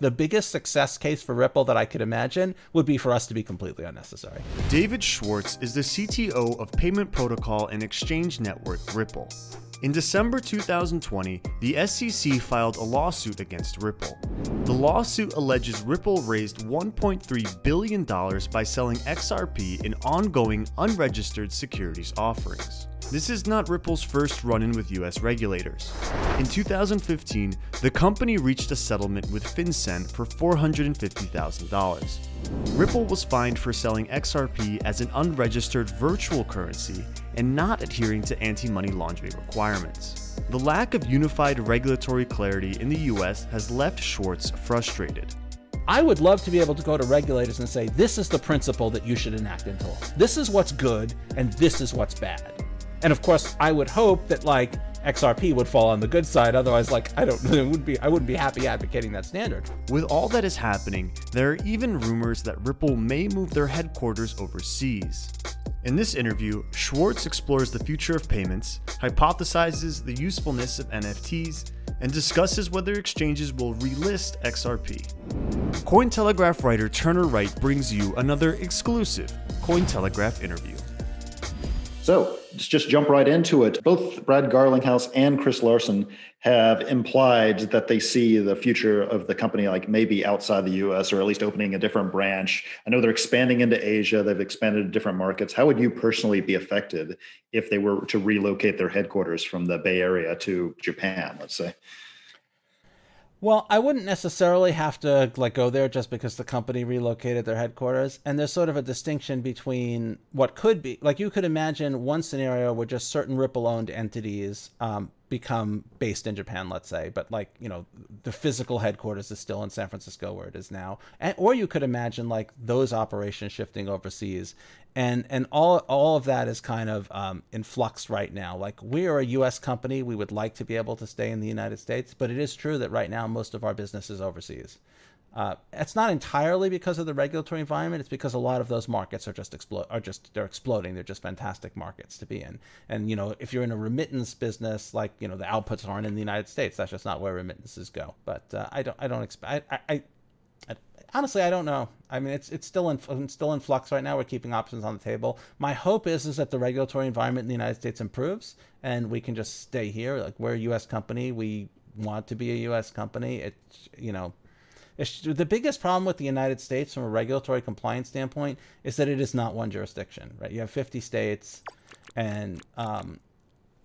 the biggest success case for Ripple that I could imagine would be for us to be completely unnecessary. David Schwartz is the CTO of payment protocol and exchange network Ripple. In December 2020, the SEC filed a lawsuit against Ripple. The lawsuit alleges Ripple raised $1.3 billion by selling XRP in ongoing unregistered securities offerings. This is not Ripple's first run in with US regulators. In 2015, the company reached a settlement with FinCEN for $450,000. Ripple was fined for selling XRP as an unregistered virtual currency and not adhering to anti money laundering requirements. The lack of unified regulatory clarity in the US has left Schwartz frustrated. I would love to be able to go to regulators and say, this is the principle that you should enact into law. This is what's good, and this is what's bad. And of course, I would hope that like XRP would fall on the good side. Otherwise, like I don't, it would be, I wouldn't be happy advocating that standard. With all that is happening, there are even rumors that Ripple may move their headquarters overseas. In this interview, Schwartz explores the future of payments, hypothesizes the usefulness of NFTs, and discusses whether exchanges will relist XRP. Cointelegraph writer Turner Wright brings you another exclusive Cointelegraph interview. So, let's just jump right into it. Both Brad Garlinghouse and Chris Larsen have implied that they see the future of the company like maybe outside the US or at least opening a different branch. I know they're expanding into Asia, they've expanded to different markets. How would you personally be affected if they were to relocate their headquarters from the Bay Area to Japan, let's say? Well, I wouldn't necessarily have to like go there just because the company relocated their headquarters. And there's sort of a distinction between what could be like you could imagine one scenario where just certain Ripple owned entities um, become based in Japan, let's say, but like, you know, the physical headquarters is still in San Francisco where it is now. And, or you could imagine like those operations shifting overseas. And, and all, all of that is kind of um, in flux right now. Like we are a U.S. company. We would like to be able to stay in the United States, but it is true that right now most of our business is overseas. Uh, it's not entirely because of the regulatory environment. It's because a lot of those markets are just explode are just they're exploding. They're just fantastic markets to be in. And you know, if you're in a remittance business, like you know, the outputs aren't in the United States. That's just not where remittances go. But uh, I don't I don't expect I, I, Honestly I don't know. I mean, it's it's still in it's still in flux right now. We're keeping options on the table. My hope is is that the regulatory environment in the United States improves and we can just stay here. Like we're a U.S. company. We want to be a U.S. company. It's you know it's, the biggest problem with the United States from a regulatory compliance standpoint is that it is not one jurisdiction, right? You have 50 states, and um,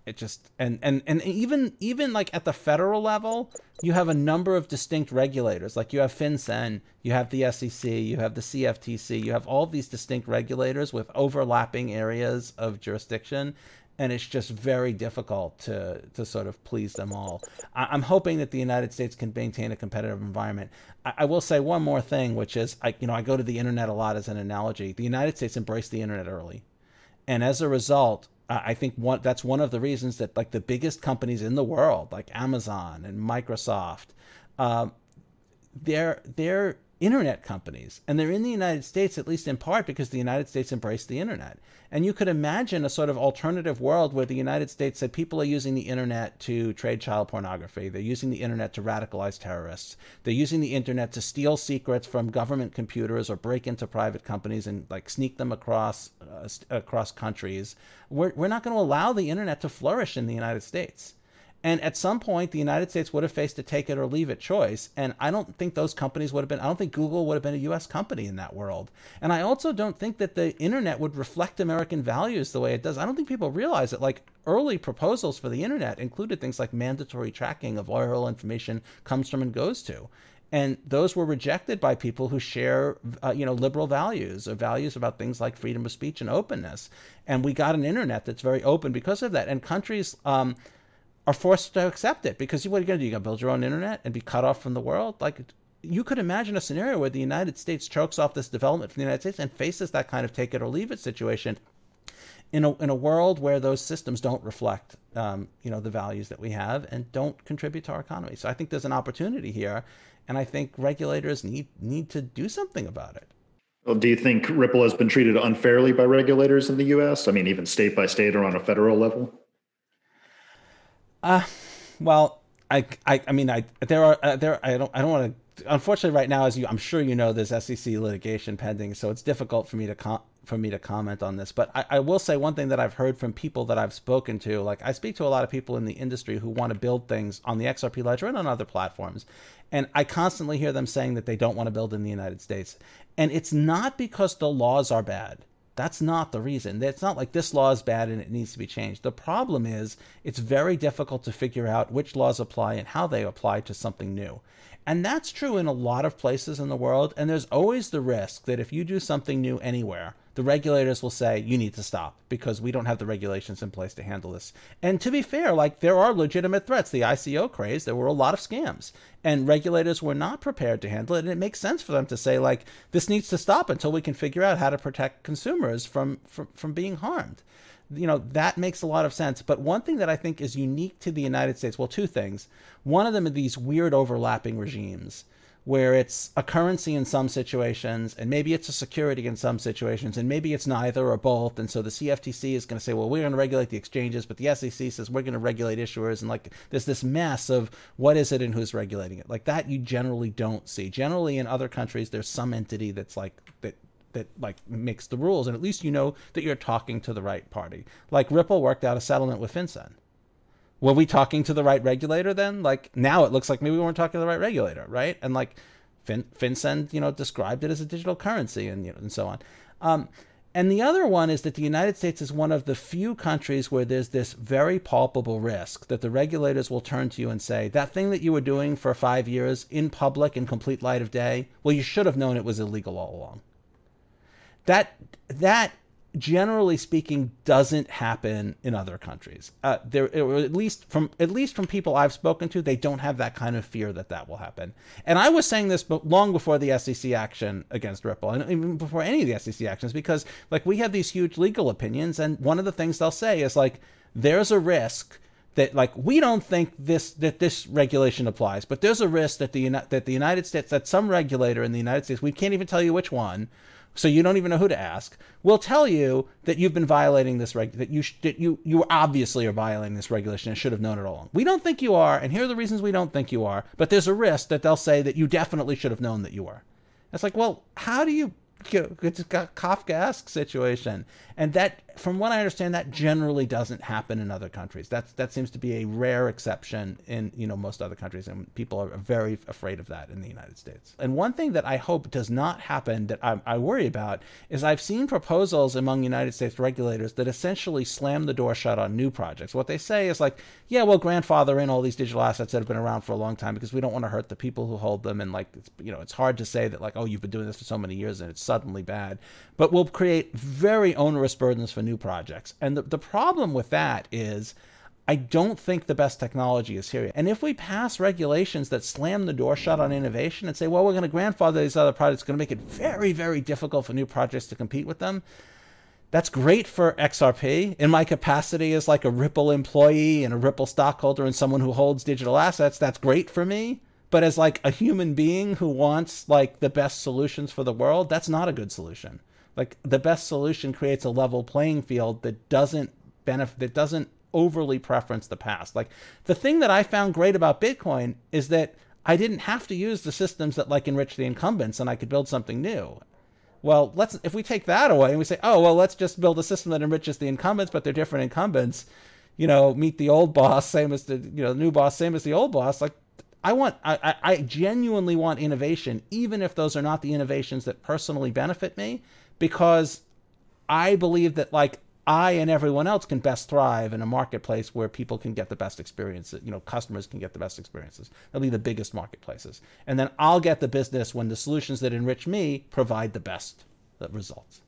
it just and and and even even like at the federal level, you have a number of distinct regulators. Like you have FinCEN, you have the SEC, you have the CFTC, you have all these distinct regulators with overlapping areas of jurisdiction, and it's just very difficult to to sort of please them all. I, am hoping that the United States can maintain a competitive environment. I, I, will say one more thing, which is I you know I go to the internet a lot as an analogy. The United States embraced the internet early, and as a result. I think one that's one of the reasons that like the biggest companies in the world, like Amazon and Microsoft, uh, they're they're internet companies. And they're in the United States, at least in part, because the United States embraced the internet. And you could imagine a sort of alternative world where the United States said people are using the internet to trade child pornography. They're using the internet to radicalize terrorists. They're using the internet to steal secrets from government computers or break into private companies and like sneak them across uh, across countries. We're, we're not going to allow the internet to flourish in the United States. And at some point, the United States would have faced a take it or leave it choice. And I don't think those companies would have been, I don't think Google would have been a US company in that world. And I also don't think that the internet would reflect American values the way it does. I don't think people realize it. Like early proposals for the internet included things like mandatory tracking of where all information comes from and goes to and those were rejected by people who share uh, you know liberal values or values about things like freedom of speech and openness and we got an internet that's very open because of that and countries um, are forced to accept it because what are you going to do? You going to build your own internet and be cut off from the world? Like, you could imagine a scenario where the United States chokes off this development from the United States and faces that kind of take it or leave it situation in a, in a world where those systems don't reflect, um, you know, the values that we have and don't contribute to our economy. So I think there's an opportunity here, and I think regulators need need to do something about it. Well, do you think Ripple has been treated unfairly by regulators in the U.S.? I mean, even state by state or on a federal level? Uh, well, I, I, I mean, I there are uh, there I don't I don't want to. Unfortunately, right now, as you I'm sure you know, there's SEC litigation pending, so it's difficult for me to com- for me to comment on this. But I, I will say one thing that I've heard from people that I've spoken to. Like I speak to a lot of people in the industry who want to build things on the XRP ledger and on other platforms, and I constantly hear them saying that they don't want to build in the United States, and it's not because the laws are bad that's not the reason. It's not like this law is bad and it needs to be changed. The problem is it's very difficult to figure out which laws apply and how they apply to something new. And that's true in a lot of places in the world. And there's always the risk that if you do something new anywhere, the regulators will say you need to stop because we don't have the regulations in place to handle this. And to be fair, like there are legitimate threats. The ICO craze, there were a lot of scams, and regulators were not prepared to handle it. And it makes sense for them to say like this needs to stop until we can figure out how to protect consumers from from, from being harmed. You know, that makes a lot of sense. But one thing that I think is unique to the United States, well, two things. One of them are these weird overlapping regimes where it's a currency in some situations and maybe it's a security in some situations and maybe it's neither or both and so the CFTC is going to say well we're going to regulate the exchanges but the SEC says we're going to regulate issuers and like there's this mess of what is it and who's regulating it. Like that you generally don't see. Generally in other countries there's some entity that's like that that like makes the rules and at least you know that you're talking to the right party. Like Ripple worked out a settlement with FinCEN were we talking to the right regulator then? Like now it looks like maybe we weren't talking to the right regulator, right? And like fin- FinCEN, you know, described it as a digital currency and you know, and so on. Um, and the other one is that the United States is one of the few countries where there's this very palpable risk that the regulators will turn to you and say, that thing that you were doing for five years in public in complete light of day, well, you should have known it was illegal all along. That that generally speaking doesn't happen in other countries. Uh, there at least from at least from people i've spoken to they don't have that kind of fear that that will happen. And i was saying this long before the sec action against ripple and even before any of the sec actions because like we have these huge legal opinions and one of the things they'll say is like there's a risk that like we don't think this that this regulation applies but there's a risk that the that the united states that some regulator in the united states we can't even tell you which one so you don't even know who to ask, will tell you that you've been violating this reg that you sh- that you you obviously are violating this regulation and should have known it all along. We don't think you are, and here are the reasons we don't think you are. But there's a risk that they'll say that you definitely should have known that you are. It's like, well, how do you it's a Kafkaesque situation, and that, from what I understand, that generally doesn't happen in other countries. That that seems to be a rare exception in you know most other countries, and people are very afraid of that in the United States. And one thing that I hope does not happen that I, I worry about is I've seen proposals among United States regulators that essentially slam the door shut on new projects. What they say is like, yeah, well, grandfather in all these digital assets that have been around for a long time because we don't want to hurt the people who hold them, and like, it's, you know, it's hard to say that like, oh, you've been doing this for so many years and it's suddenly bad, but we'll create very onerous burdens for new projects. And the, the problem with that is I don't think the best technology is here. And if we pass regulations that slam the door shut on innovation and say, well, we're going to grandfather these other projects, going to make it very, very difficult for new projects to compete with them, that's great for XRP. In my capacity as like a Ripple employee and a Ripple stockholder and someone who holds digital assets, that's great for me but as like a human being who wants like the best solutions for the world that's not a good solution like the best solution creates a level playing field that doesn't benefit that doesn't overly preference the past. Like the thing that i found great about bitcoin is that i didn't have to use the systems that like enrich the incumbents and i could build something new. Well let's if we take that away and we say oh well let's just build a system that enriches the incumbents but they're different incumbents you know meet the old boss same as the you know new boss same as the old boss like I want, I, I genuinely want innovation, even if those are not the innovations that personally benefit me, because I believe that like I and everyone else can best thrive in a marketplace where people can get the best experiences. You know, customers can get the best experiences. They'll be the biggest marketplaces, and then I'll get the business when the solutions that enrich me provide the best results.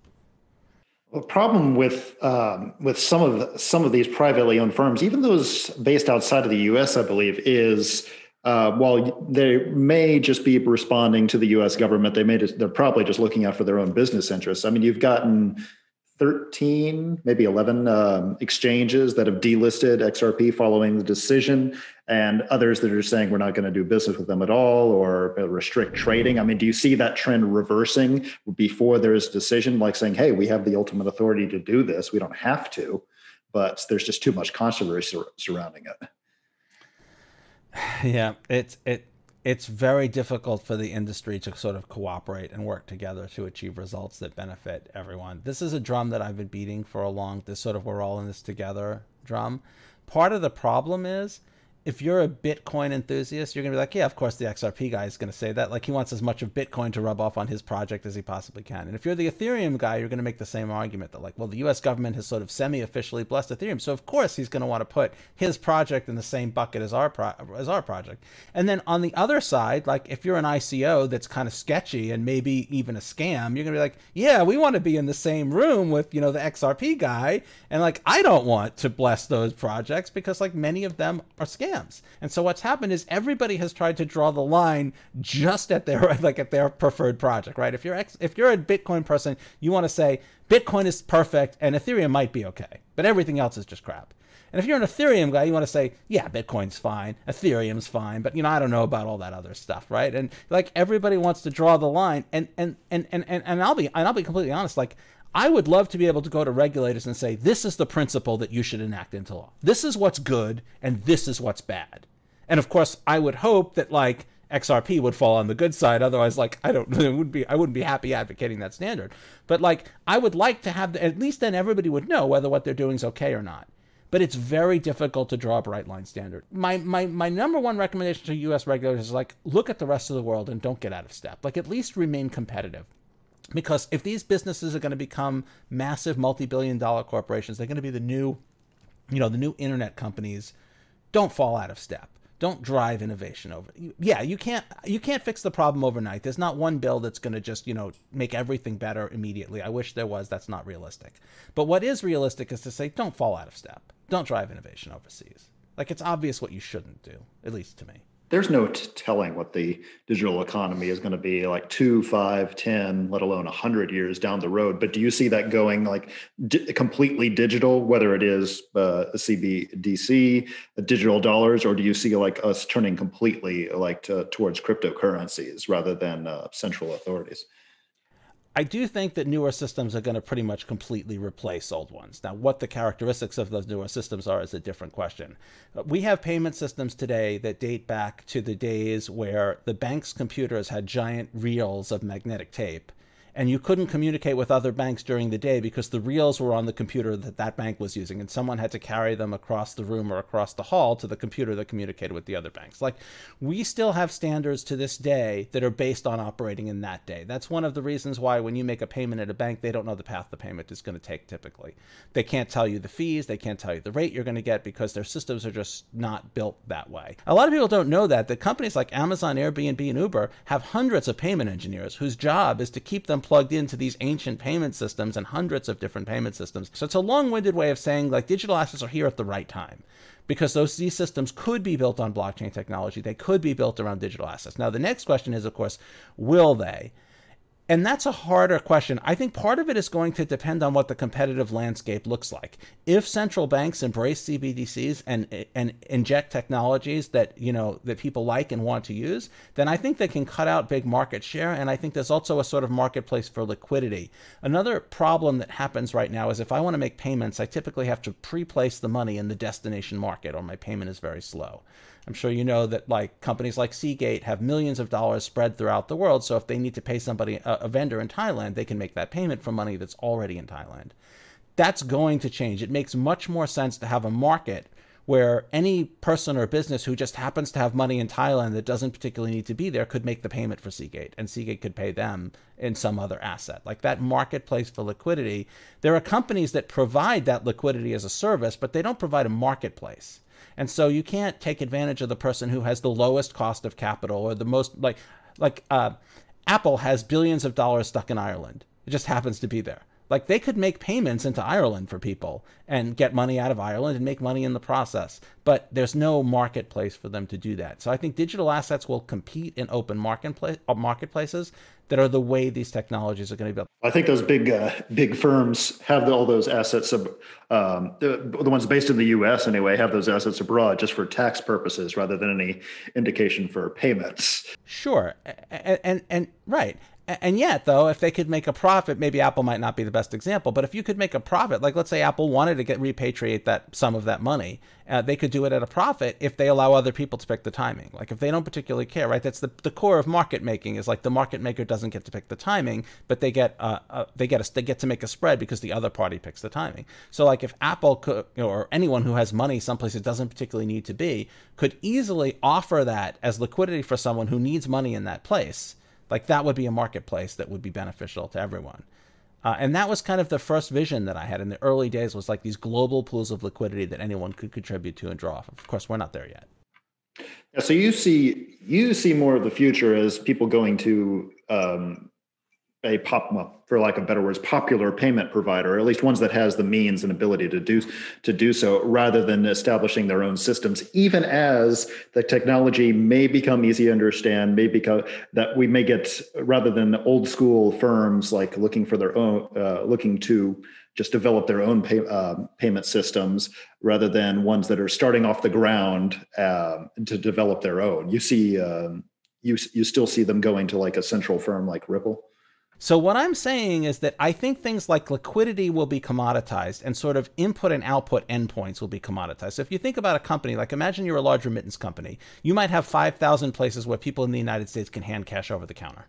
The problem with um, with some of the, some of these privately owned firms, even those based outside of the U.S., I believe, is uh, while they may just be responding to the U.S. government, they may just, they're probably just looking out for their own business interests. I mean, you've gotten 13, maybe 11 um, exchanges that have delisted XRP following the decision, and others that are saying we're not going to do business with them at all or restrict trading. I mean, do you see that trend reversing before there is a decision, like saying, "Hey, we have the ultimate authority to do this. We don't have to," but there's just too much controversy surrounding it. Yeah, it's it it's very difficult for the industry to sort of cooperate and work together to achieve results that benefit everyone. This is a drum that I've been beating for a long this sort of we're all in this together drum. Part of the problem is if you're a Bitcoin enthusiast, you're going to be like, yeah, of course the XRP guy is going to say that. Like he wants as much of Bitcoin to rub off on his project as he possibly can. And if you're the Ethereum guy, you're going to make the same argument that like, well, the US government has sort of semi-officially blessed Ethereum. So of course he's going to want to put his project in the same bucket as our as our project. And then on the other side, like if you're an ICO that's kind of sketchy and maybe even a scam, you're going to be like, yeah, we want to be in the same room with, you know, the XRP guy. And like, I don't want to bless those projects because like many of them are scams scams. And so what's happened is everybody has tried to draw the line just at their like at their preferred project, right? If you're ex, if you're a Bitcoin person, you want to say Bitcoin is perfect and Ethereum might be okay, but everything else is just crap. And if you're an Ethereum guy, you want to say, yeah, Bitcoin's fine, Ethereum's fine, but you know, I don't know about all that other stuff, right? And like everybody wants to draw the line, and and and and and, and I'll be and I'll be completely honest, like I would love to be able to go to regulators and say, this is the principle that you should enact into law. This is what's good, and this is what's bad. And of course, I would hope that like XRP would fall on the good side. Otherwise, like I don't, would be, I wouldn't be happy advocating that standard. But like, I would like to have, the, at least then everybody would know whether what they're doing is okay or not. But it's very difficult to draw a bright line standard. My my my number one recommendation to U.S. regulators is like look at the rest of the world and don't get out of step. Like at least remain competitive because if these businesses are going to become massive multi-billion dollar corporations they're going to be the new you know the new internet companies don't fall out of step. Don't drive innovation over yeah you can't you can't fix the problem overnight. There's not one bill that's going to just you know make everything better immediately. I wish there was that's not realistic. But what is realistic is to say don't fall out of step. Don't drive innovation overseas. Like it's obvious what you shouldn't do at least to me there's no t- telling what the digital economy is going to be like two, five, ten, let alone a hundred years down the road. But do you see that going like di- completely digital, whether it is uh, a CBDC, a digital dollars, or do you see like us turning completely like to, towards cryptocurrencies rather than uh, central authorities? I do think that newer systems are going to pretty much completely replace old ones. Now, what the characteristics of those newer systems are is a different question. Uh, we have payment systems today that date back to the days where the bank's computers had giant reels of magnetic tape and you couldn't communicate with other banks during the day because the reels were on the computer that that bank was using and someone had to carry them across the room or across the hall to the computer that communicated with the other banks. Like we still have standards to this day that are based on operating in that day. That's one of the reasons why when you make a payment at a bank they don't know the path the payment is going to take typically. They can't tell you the fees they can't tell you the rate you're going to get because their systems are just not built that way. A lot of people don't know that that companies like amazon airbnb and uber have hundreds of payment engineers whose job is to keep them plugged into these ancient payment systems and hundreds of different payment systems. So it's a long-winded way of saying like digital assets are here at the right time because those these systems could be built on blockchain technology. They could be built around digital assets. Now the next question is of course, will they? And that's a harder question. I think part of it is going to depend on what the competitive landscape looks like. If central banks embrace CBDCs and and inject technologies that you know that people like and want to use, then I think they can cut out big market share. And I think there's also a sort of marketplace for liquidity. Another problem that happens right now is if I want to make payments, I typically have to pre-place the money in the destination market, or my payment is very slow. I'm sure you know that like companies like Seagate have millions of dollars spread throughout the world. So if they need to pay somebody, a, a vendor in Thailand, they can make that payment from money that's already in Thailand. That's going to change. It makes much more sense to have a market where any person or business who just happens to have money in Thailand that doesn't particularly need to be there could make the payment for Seagate and Seagate could pay them in some other asset. Like that marketplace for liquidity, there are companies that provide that liquidity as a service, but they don't provide a marketplace. And so you can't take advantage of the person who has the lowest cost of capital or the most like like uh, Apple has billions of dollars stuck in Ireland. It just happens to be there. Like they could make payments into Ireland for people and get money out of Ireland and make money in the process. But there's no marketplace for them to do that. So I think digital assets will compete in open marketplace, uh, marketplaces that are the way these technologies are going to be built. I think those big uh, big firms have all those assets. Um, the, the ones based in the U.S. anyway have those assets abroad just for tax purposes rather than any indication for payments. Sure, and and, and right. And yet, though, if they could make a profit, maybe Apple might not be the best example, but if you could make a profit, like let's say Apple wanted to get repatriate that some of that money, uh, they could do it at a profit if they allow other people to pick the timing. Like if they don't particularly care, right? That's the, the core of market making is like the market maker doesn't get to pick the timing, but they get uh, uh, they get a, they get to make a spread because the other party picks the timing. So like if Apple could, you know, or anyone who has money someplace it doesn't particularly need to be, could easily offer that as liquidity for someone who needs money in that place like that would be a marketplace that would be beneficial to everyone. Uh, and that was kind of the first vision that I had in the early days was like these global pools of liquidity that anyone could contribute to and draw off. Of course, we're not there yet. Yeah, so you see you see more of the future as people going to um, a pop for lack of better words popular payment provider or at least ones that has the means and ability to do to do so rather than establishing their own systems even as the technology may become easy to understand may become that we may get rather than old school firms like looking for their own uh, looking to just develop their own pay, uh, payment systems rather than ones that are starting off the ground uh, to develop their own. You see um, you you still see them going to like a central firm like ripple so what I'm saying is that I think things like liquidity will be commoditized and sort of input and output endpoints will be commoditized. So if you think about a company, like imagine you're a large remittance company, you might have 5,000 places where people in the United States can hand cash over the counter.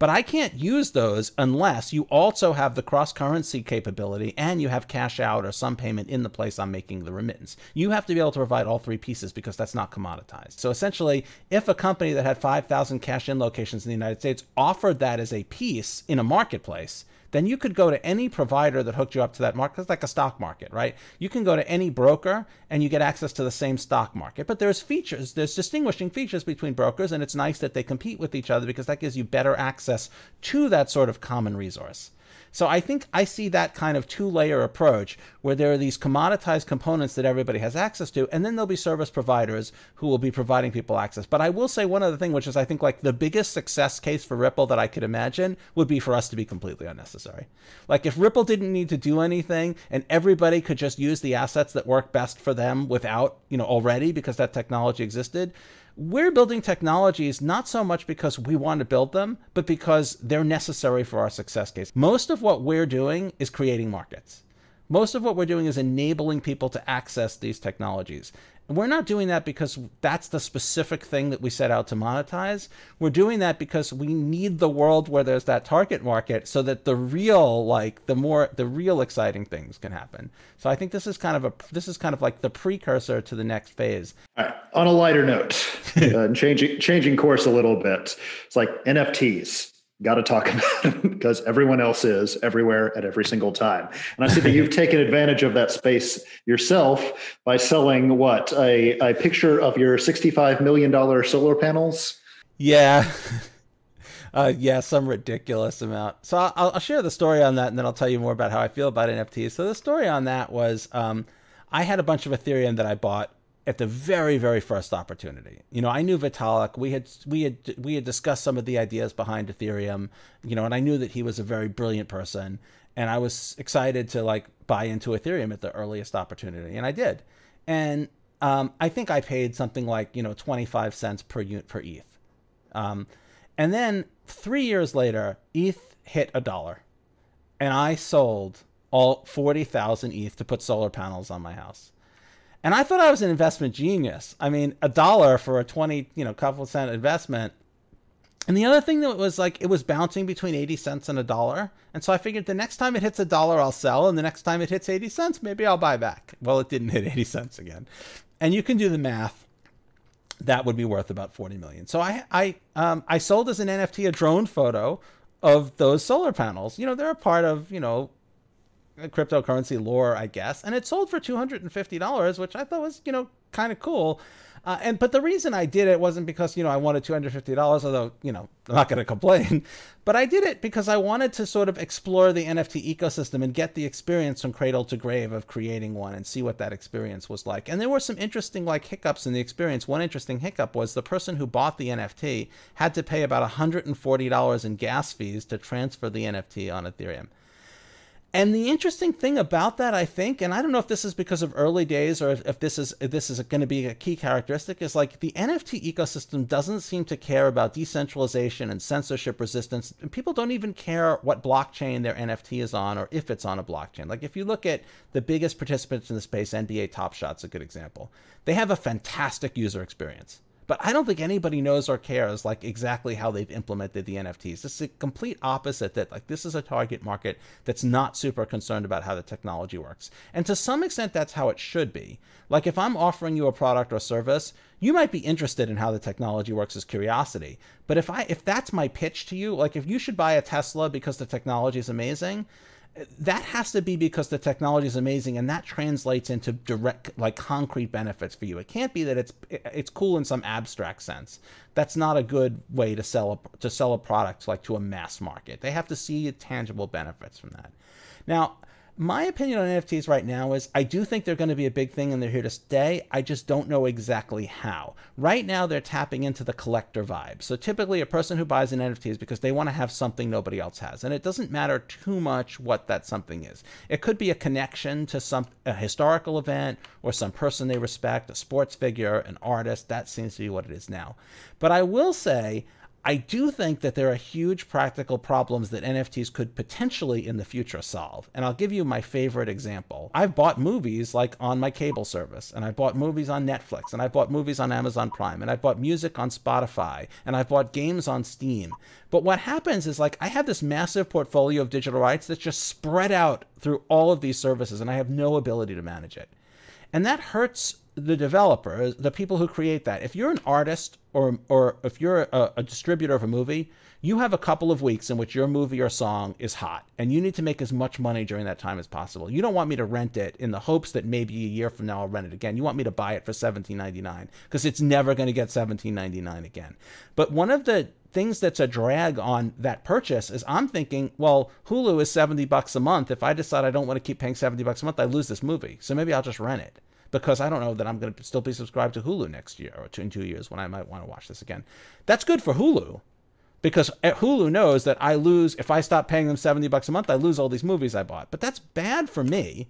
But I can't use those unless you also have the cross currency capability and you have cash out or some payment in the place I'm making the remittance. You have to be able to provide all three pieces because that's not commoditized. So essentially, if a company that had 5,000 cash in locations in the United States offered that as a piece in a marketplace, then you could go to any provider that hooked you up to that market. It's like a stock market, right? You can go to any broker and you get access to the same stock market. But there's features, there's distinguishing features between brokers, and it's nice that they compete with each other because that gives you better access to that sort of common resource. So I think I see that kind of two layer approach where there are these commoditized components that everybody has access to, and then there'll be service providers who will be providing people access. But I will say one other thing, which is I think like the biggest success case for Ripple that I could imagine would be for us to be completely unnecessary. Like if Ripple didn't need to do anything and everybody could just use the assets that work best for them without, you know, already because that technology existed, we're building technologies not so much because we want to build them, but because they're necessary for our success case. Most of what we're doing is creating markets. Most of what we're doing is enabling people to access these technologies we're not doing that because that's the specific thing that we set out to monetize. We're doing that because we need the world where there's that target market so that the real like the more the real exciting things can happen. So I think this is kind of a this is kind of like the precursor to the next phase. On a lighter note, uh, changing changing course a little bit. It's like NFTs got to talk about it because everyone else is everywhere at every single time. And I see that you've taken advantage of that space yourself by selling what a, a picture of your $65 million solar panels. Yeah. Uh, yeah, some ridiculous amount. So I'll, I'll, share the story on that, and then I'll tell you more about how I feel about NFTs. So the story on that was um, I had a bunch of Ethereum that I bought at the very very first opportunity. You know, I knew Vitalik. We had we had we had discussed some of the ideas behind Ethereum, you know, and I knew that he was a very brilliant person and I was excited to like buy into Ethereum at the earliest opportunity and I did. And um, I think I paid something like, you know, 25 cents per unit per ETH. Um, and then 3 years later, ETH hit a dollar. And I sold all 40,000 ETH to put solar panels on my house. And I thought I was an investment genius. I mean, a dollar for a 20, you know, couple cent investment. And the other thing that was like, it was bouncing between 80 cents and a dollar. And so I figured the next time it hits a dollar, I'll sell. And the next time it hits 80 cents, maybe I'll buy back. Well, it didn't hit 80 cents again. And you can do the math. That would be worth about 40 million. So I, I, um, I sold as an NFT a drone photo of those solar panels. You know, they're a part of, you know, cryptocurrency lore, I guess, and it sold for two hundred and fifty dollars, which I thought was you know kind of cool. Uh, and but the reason I did it wasn't because you know I wanted two hundred fifty dollars, although you know I'm not going to complain. But I did it because I wanted to sort of explore the NFT ecosystem and get the experience from cradle to grave of creating one and see what that experience was like. And there were some interesting like hiccups in the experience. One interesting hiccup was the person who bought the NFT had to pay about hundred and forty dollars in gas fees to transfer the NFT on Ethereum. And the interesting thing about that, I think, and I don't know if this is because of early days or if, this is if this is going to be a key characteristic, is like the NFT ecosystem doesn't seem to care about decentralization and censorship resistance. And people don't even care what blockchain their NFT is on or if it's on a blockchain. Like if you look at the biggest participants in the space, NBA Top Shot's a good example. They have a fantastic user experience but I don't think anybody knows or cares like exactly how they've implemented the NFTs. This is a complete opposite that like this is a target market that's not super concerned about how the technology works. And to some extent that's how it should be. Like if I'm offering you a product or service, you might be interested in how the technology works as curiosity. But if I if that's my pitch to you, like if you should buy a Tesla because the technology is amazing, that has to be because the technology is amazing and that translates into direct like concrete benefits for you. It can't be that it's it's cool in some abstract sense. That's not a good way to sell a to sell a product like to a mass market. They have to see tangible benefits from that. Now my opinion on NFTs right now is I do think they're going to be a big thing and they're here to stay. I just don't know exactly how. Right now, they're tapping into the collector vibe. So typically, a person who buys an NFT is because they want to have something nobody else has. And it doesn't matter too much what that something is. It could be a connection to some a historical event or some person they respect, a sports figure, an artist. That seems to be what it is now. But I will say, I do think that there are huge practical problems that NFTs could potentially in the future solve. And I'll give you my favorite example. I've bought movies like on my cable service, and I bought movies on Netflix, and I bought movies on Amazon Prime, and I bought music on Spotify, and I bought games on Steam. But what happens is like I have this massive portfolio of digital rights that's just spread out through all of these services, and I have no ability to manage it. And that hurts the developers, the people who create that. If you're an artist or or if you're a, a, distributor of a movie, you have a couple of weeks in which your movie or song is hot, and you need to make as much money during that time as possible. You don't want me to rent it in the hopes that maybe a year from now I'll rent it again. You want me to buy it for $17.99 because it's never going to get $17.99 again. But one of the things that's a drag on that purchase is I'm thinking, well, Hulu is 70 bucks a month. If I decide I don't want to keep paying 70 bucks a month, I lose this movie. So maybe I'll just rent it because I don't know that I'm going to still be subscribed to Hulu next year or two, in two years when I might want to watch this again. That's good for Hulu because eh, Hulu knows that I lose if I stop paying them 70 bucks a month, I lose all these movies I bought. But that's bad for me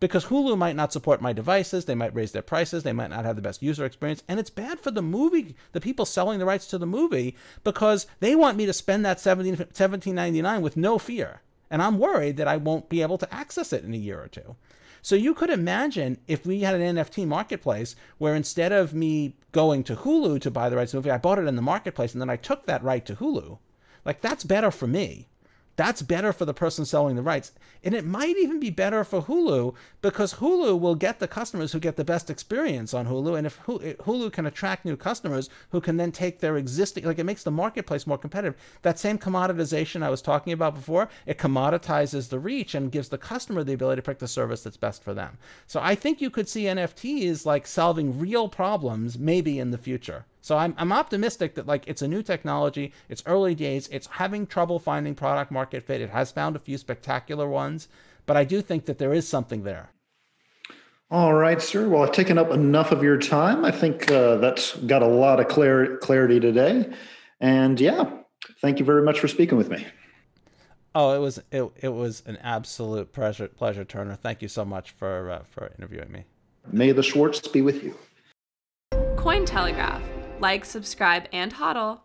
because Hulu might not support my devices, they might raise their prices, they might not have the best user experience, and it's bad for the movie, the people selling the rights to the movie because they want me to spend that 17 17.99 with no fear. And I'm worried that I won't be able to access it in a year or two. So you could imagine if we had an NFT marketplace where instead of me going to Hulu to buy the rights to the movie, I bought it in the marketplace and then I took that right to Hulu. Like that's better for me. That's better for the person selling the rights. And it might even be better for Hulu because Hulu will get the customers who get the best experience on Hulu. And if Hulu can attract new customers who can then take their existing, like it makes the marketplace more competitive. That same commoditization I was talking about before, it commoditizes the reach and gives the customer the ability to pick the service that's best for them. So I think you could see NFTs like solving real problems maybe in the future. So I'm, I'm optimistic that like it's a new technology, it's early days, it's having trouble finding product market fit. It has found a few spectacular ones, but I do think that there is something there. All right, sir. Well, I've taken up enough of your time. I think uh, that's got a lot of clar- clarity today. And yeah, thank you very much for speaking with me. Oh, it was it, it was an absolute pleasure, pleasure, Turner. Thank you so much for uh, for interviewing me. May the Schwartz be with you. Cointelegraph like, subscribe, and hodl.